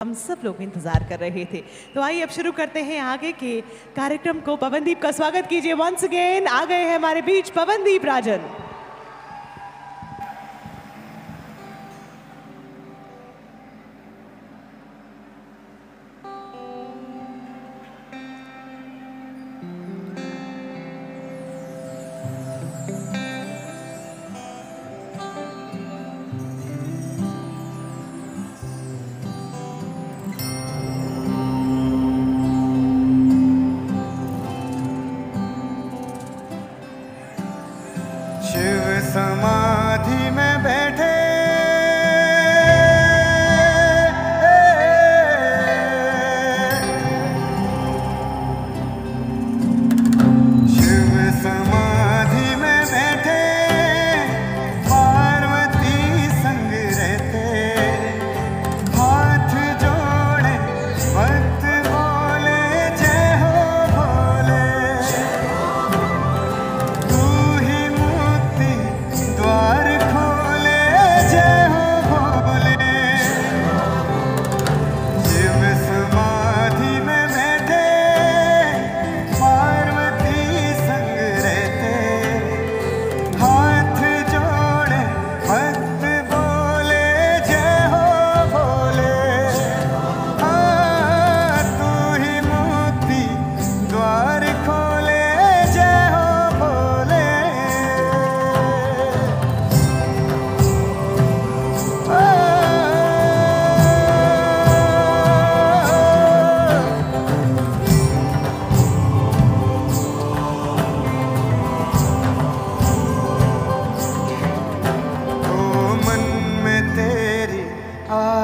हम सब लोग इंतज़ार कर रहे थे। तो आइए अब शुरू करते हैं आगे के कार्यक्रम को। पवनदीप का स्वागत कीजिए। वंस अगेन आ गए हैं हमारे बीच पवनदीप राजन।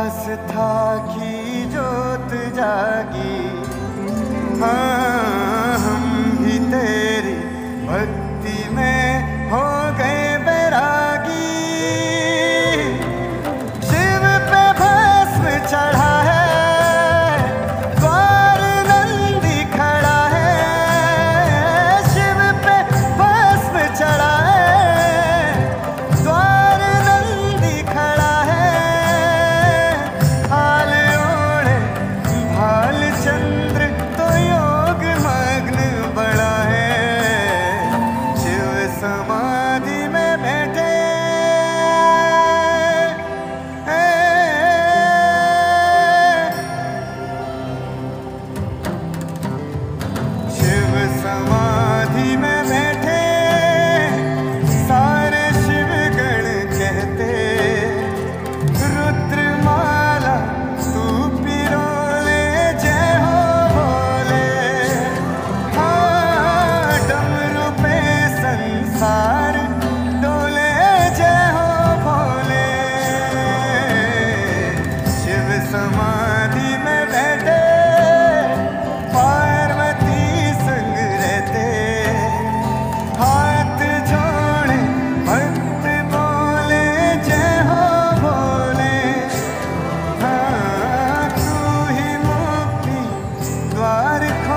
आस था कि जोत जागी। हाँ। but it. Comes